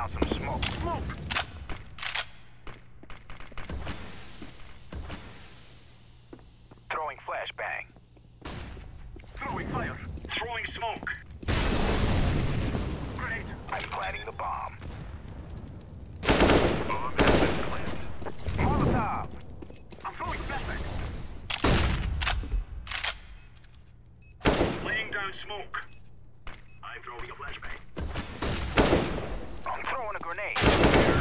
now some smoke. Smoke! Throwing flashbang. Throwing fire. Throwing smoke. Grenade. I'm planting the bomb. Bomb has been planted. Molotov! I'm throwing flashbang. Laying down smoke. I'm throwing a flashbang. Grenade.